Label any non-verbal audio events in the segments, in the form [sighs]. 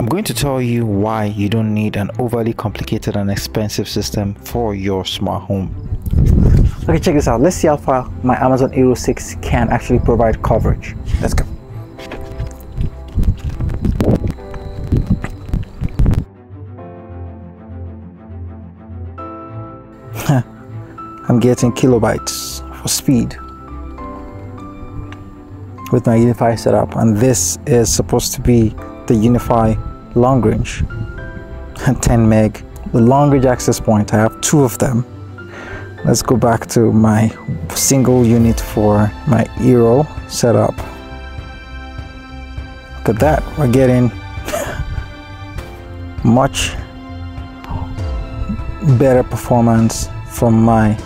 I'm going to tell you why you don't need an overly complicated and expensive system for your smart home. Okay, check this out. Let's see how far my Amazon Eero 6 can actually provide coverage. Let's go. [laughs] I'm getting kilobytes for speed with my UniFi setup and this is supposed to be the UniFi long range. [laughs] 10 meg. The long range access point I have two of them. Let's go back to my single unit for my Eero setup. Look at that. We're getting [laughs] much better performance from my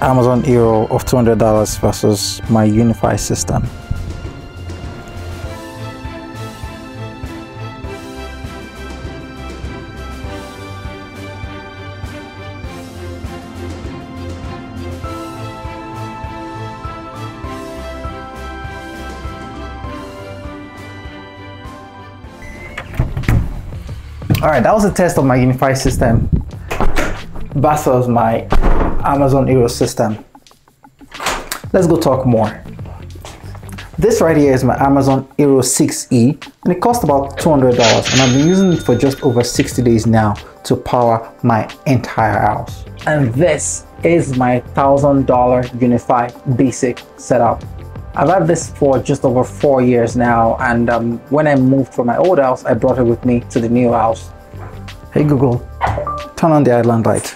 Amazon Eero of $200 versus my UniFi system. All right, that was a test of my UniFi system versus my Amazon Eero system. Let's go talk more. This right here is my Amazon Eero 6E and it cost about $200 and I've been using it for just over 60 days now to power my entire house. And this is my $1,000 UniFi basic setup. I've had this for just over four years now and um, when I moved from my old house, I brought it with me to the new house. Hey Google, turn on the island light.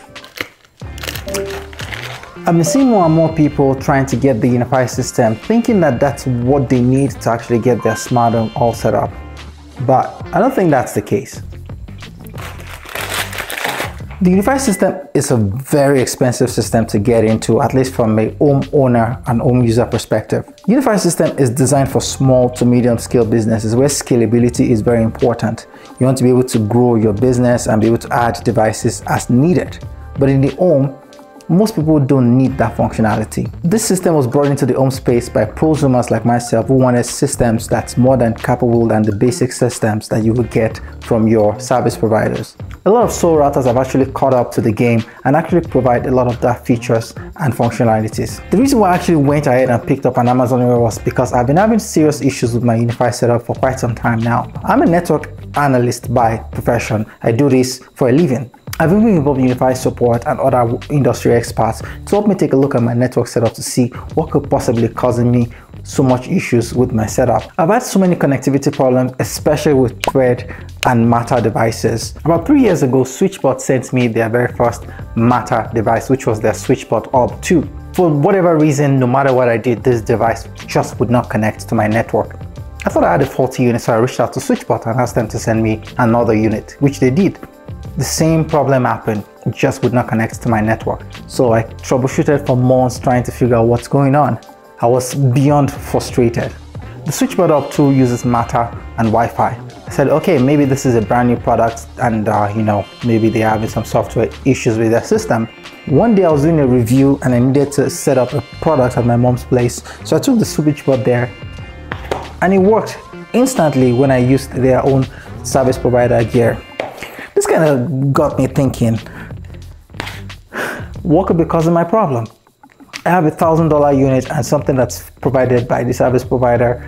Been seeing more and more people trying to get the UniFi system, thinking that that's what they need to actually get their smart home all set up. But I don't think that's the case. The UniFi system is a very expensive system to get into, at least from a home owner and home user perspective. UniFi system is designed for small to medium scale businesses where scalability is very important. You want to be able to grow your business and be able to add devices as needed. But in the home, most people don't need that functionality. This system was brought into the home space by prosumers like myself who wanted systems that's more than capable than the basic systems that you would get from your service providers. A lot of SOHO routers have actually caught up to the game and actually provide a lot of that features and functionalities. The reason why I actually went ahead and picked up an Amazon Eero was because I've been having serious issues with my UniFi setup for quite some time now. I'm a network analyst by profession. I do this for a living. I've been involved in UniFi support and other industry experts to help me take a look at my network setup to see what could possibly causing me so much issues with my setup. I've had so many connectivity problems, especially with Thread and Matter devices. About three years ago, SwitchBot sent me their very first Matter device, which was their SwitchBot Hub 2. For whatever reason, no matter what I did, this device just would not connect to my network. I thought I had a faulty unit, so I reached out to SwitchBot and asked them to send me another unit, which they did. The same problem happened, it just would not connect to my network. So I troubleshooted for months trying to figure out what's going on. I was beyond frustrated. The SwitchBot Hub 2 uses Matter and Wi-Fi. I said, okay, maybe this is a brand new product and uh, you know, maybe they're having some software issues with their system. One day I was doing a review and I needed to set up a product at my mom's place. So I took the SwitchBot there and it worked instantly when I used their own service provider gear. This kind of got me thinking, [sighs] what could be causing my problem? I have a thousand dollar unit and something that's provided by the service provider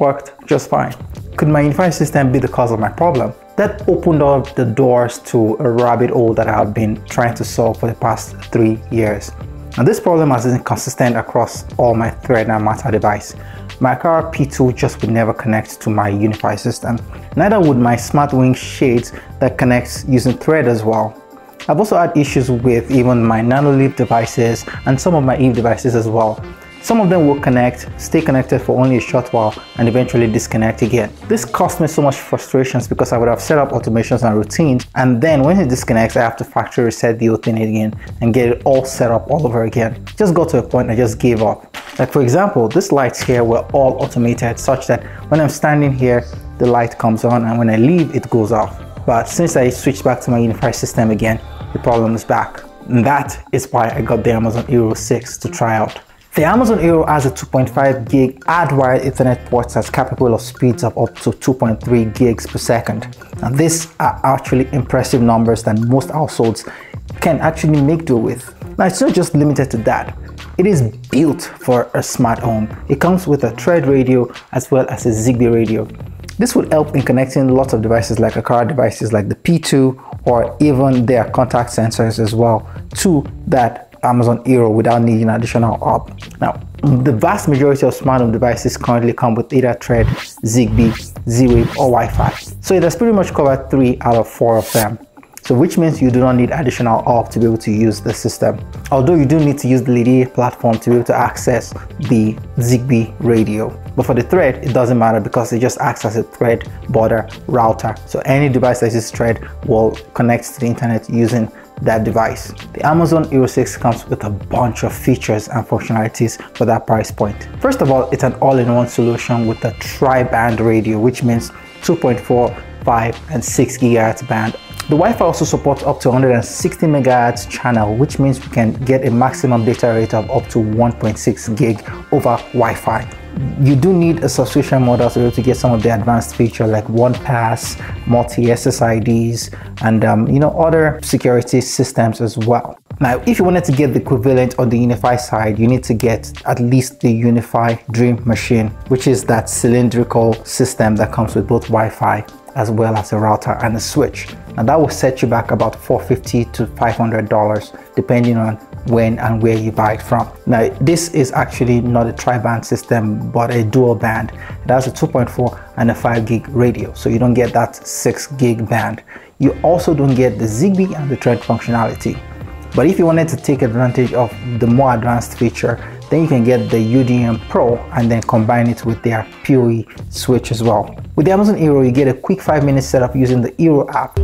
worked just fine. Could my UniFi system be the cause of my problem? That opened up the doors to a rabbit hole that I have been trying to solve for the past three years. Now this problem has been consistent across all my Thread and Matter device. My Aqara P2 just would never connect to my UniFi system. Neither would my SmartWing shades that connects using Thread as well. I've also had issues with even my NanoLeaf devices and some of my Eve devices as well. Some of them will connect, stay connected for only a short while and eventually disconnect again. This caused me so much frustrations because I would have set up automations and routines and then when it disconnects I have to factory reset the whole thing again and get it all set up all over again. Just got to a point I just gave up. Like for example, these lights here were all automated such that when I'm standing here, the light comes on and when I leave, it goes off. But since I switched back to my UniFi system again, the problem is back. And that is why I got the Amazon Eero 6 to try out. The Amazon Eero has a 2.5 gig hardwired Ethernet port that's capable of speeds of up to 2.3 gigs per second. Now these are actually impressive numbers that most households can actually make do with. Now it's not just limited to that. It is built for a smart home. It comes with a Thread radio as well as a Zigbee radio. This would help in connecting lots of devices like Aqara devices like the P2 or even their contact sensors as well to that Amazon Eero without needing additional hub. Now, the vast majority of smart home devices currently come with either Thread, Zigbee, Z-Wave or Wi-Fi. So it has pretty much covered three out of four of them. So which means you do not need additional hub to be able to use the system. Although you do need to use the LIDA platform to be able to access the Zigbee radio. But for the thread, it doesn't matter because it just acts as a thread border router. So any device that is thread will connect to the internet using that device. The Amazon Eero 6 comes with a bunch of features and functionalities for that price point. First of all, it's an all-in-one solution with a tri-band radio, which means 2.4, 5, and 6 gigahertz band the Wi-Fi also supports up to 160 megahertz channel, which means we can get a maximum data rate of up to 1.6 gig over Wi-Fi. You do need a subscription model to to get some of the advanced features like one pass, multi SSIDs, and um, you know other security systems as well. Now, if you wanted to get the equivalent on the UniFi side, you need to get at least the UniFi Dream Machine, which is that cylindrical system that comes with both Wi-Fi as well as a router and a switch. Now that will set you back about 450 to $500 depending on when and where you buy it from. Now this is actually not a tri-band system but a dual band. It has a 2.4 and a 5 gig radio so you don't get that 6 gig band. You also don't get the Zigbee and the Thread functionality. But if you wanted to take advantage of the more advanced feature then you can get the UDM Pro and then combine it with their PoE switch as well. With the Amazon Eero, you get a quick 5 minute setup using the Eero app.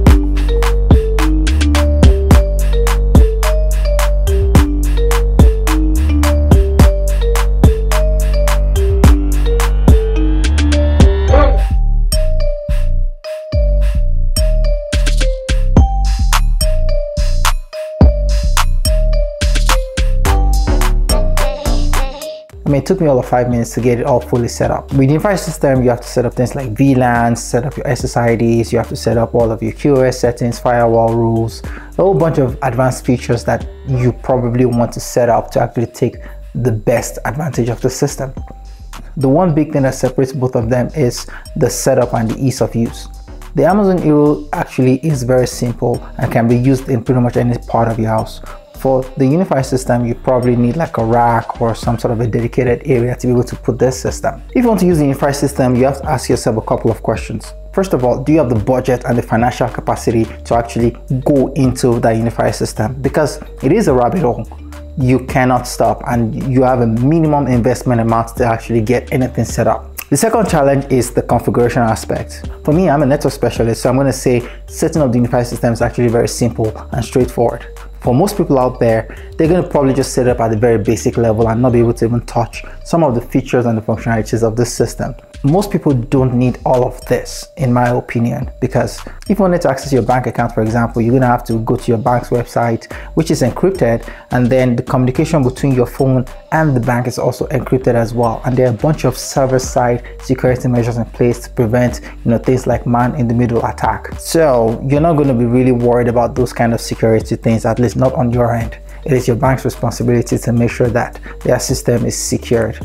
It took me all of five minutes to get it all fully set up. With the UniFi system, you have to set up things like VLANs, set up your SSIDs, you have to set up all of your QoS settings, firewall rules, a whole bunch of advanced features that you probably want to set up to actually take the best advantage of the system. The one big thing that separates both of them is the setup and the ease of use. The Amazon Eero actually is very simple and can be used in pretty much any part of your house. For the UniFi system, you probably need like a rack or some sort of a dedicated area to be able to put this system. If you want to use the UniFi system, you have to ask yourself a couple of questions. First of all, do you have the budget and the financial capacity to actually go into the UniFi system? Because it is a rabbit hole. You cannot stop and you have a minimum investment amount to actually get anything set up. The second challenge is the configuration aspect. For me, I'm a network specialist, so I'm going to say setting up the UniFi system is actually very simple and straightforward for most people out there, they're going to probably just set up at the very basic level and not be able to even touch some of the features and the functionalities of this system. Most people don't need all of this, in my opinion, because if you wanted to access your bank account, for example, you're gonna have to go to your bank's website, which is encrypted, and then the communication between your phone and the bank is also encrypted as well. And there are a bunch of server-side security measures in place to prevent, you know, things like man-in-the-middle attack. So you're not going to be really worried about those kind of security things, at least not on your end. It is your bank's responsibility to make sure that their system is secured.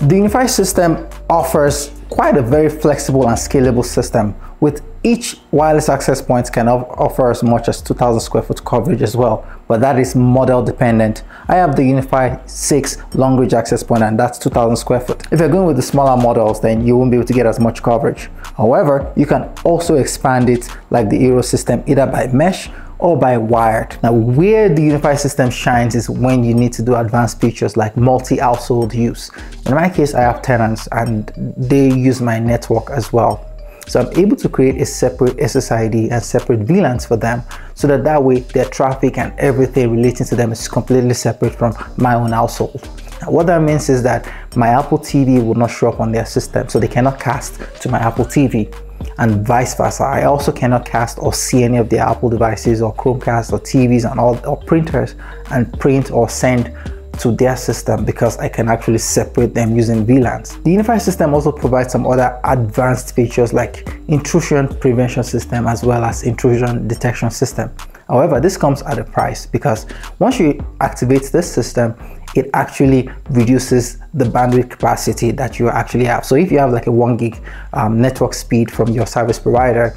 The UniFi system offers quite a very flexible and scalable system with each wireless access point can offer as much as 2000 square foot coverage as well but that is model dependent. I have the UniFi 6 long range access point and that's 2000 square foot. If you're going with the smaller models then you won't be able to get as much coverage. However you can also expand it like the Eero system either by mesh or by wired. Now where the UniFi system shines is when you need to do advanced features like multi-household use. In my case, I have tenants and they use my network as well. So I'm able to create a separate SSID and separate VLANs for them so that that way their traffic and everything relating to them is completely separate from my own household. Now, what that means is that my Apple TV will not show up on their system, so they cannot cast to my Apple TV and vice versa. I also cannot cast or see any of the Apple devices or Chromecast or TVs and all or printers and print or send to their system because I can actually separate them using VLANs. The UniFi system also provides some other advanced features like intrusion prevention system as well as intrusion detection system. However, this comes at a price because once you activate this system, it actually reduces the bandwidth capacity that you actually have. So if you have like a one gig um, network speed from your service provider,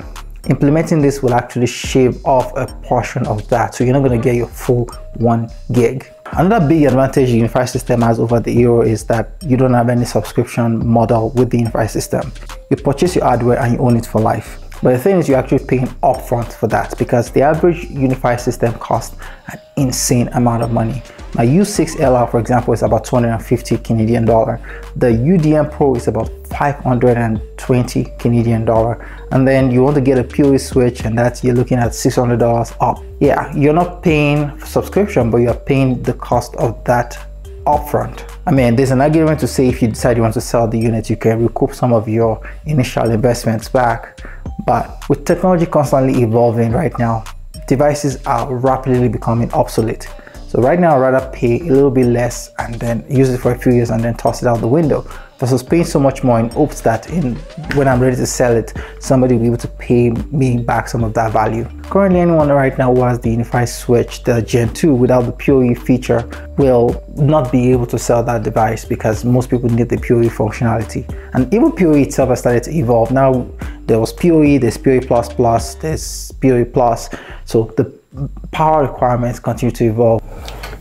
implementing this will actually shave off a portion of that. So you're not going to get your full one gig. Another big advantage the UniFi system has over the Eero is that you don't have any subscription model with the UniFi system. You purchase your hardware and you own it for life. But the thing is you're actually paying upfront for that because the average UniFi system costs an insane amount of money. My U6LR, for example, is about 250 Canadian dollar. The UDM Pro is about 520 Canadian dollar. And then you want to get a PoE switch and that's you're looking at $600 up. Yeah, you're not paying subscription, but you're paying the cost of that upfront. I mean, there's an argument to say if you decide you want to sell the unit, you can recoup some of your initial investments back. But with technology constantly evolving right now, devices are rapidly becoming obsolete. So right now, I'd rather pay a little bit less and then use it for a few years and then toss it out the window versus paying so much more in hopes that in when I'm ready to sell it, somebody will be able to pay me back some of that value. Currently, anyone right now who has the UniFi Switch, the Gen 2 without the PoE feature will not be able to sell that device because most people need the PoE functionality. And even PoE itself has started to evolve. Now there was PoE, there's PoE++, there's PoE+. Plus. So the power requirements continue to evolve.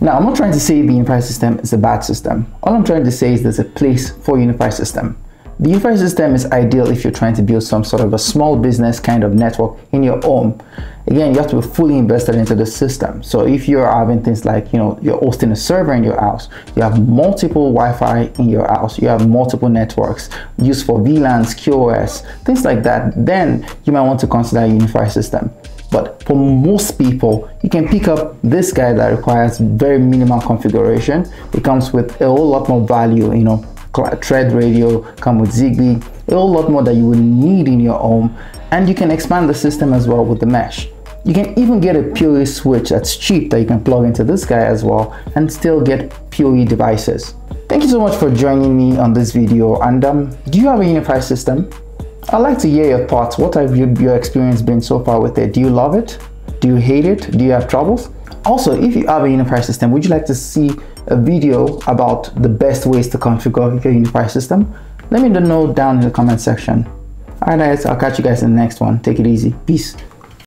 Now, I'm not trying to say the UniFi system is a bad system. All I'm trying to say is there's a place for UniFi system. The UniFi system is ideal if you're trying to build some sort of a small business kind of network in your home. Again, you have to be fully invested into the system. So if you're having things like, you know, you're hosting a server in your house, you have multiple Wi-Fi in your house, you have multiple networks used for VLANs, QoS, things like that, then you might want to consider a UniFi system. But for most people, you can pick up this guy that requires very minimal configuration. It comes with a whole lot more value, you know, thread radio, come with Zigbee, a whole lot more that you would need in your home. And you can expand the system as well with the mesh. You can even get a PoE switch that's cheap that you can plug into this guy as well and still get PoE devices. Thank you so much for joining me on this video and um, do you have a UniFi system? I'd like to hear your thoughts. What have you, your experience been so far with it? Do you love it? Do you hate it? Do you have troubles? Also, if you have a UniFi system, would you like to see a video about the best ways to configure your UniFi system? Let me know down in the comment section. Alright guys, I'll catch you guys in the next one. Take it easy. Peace.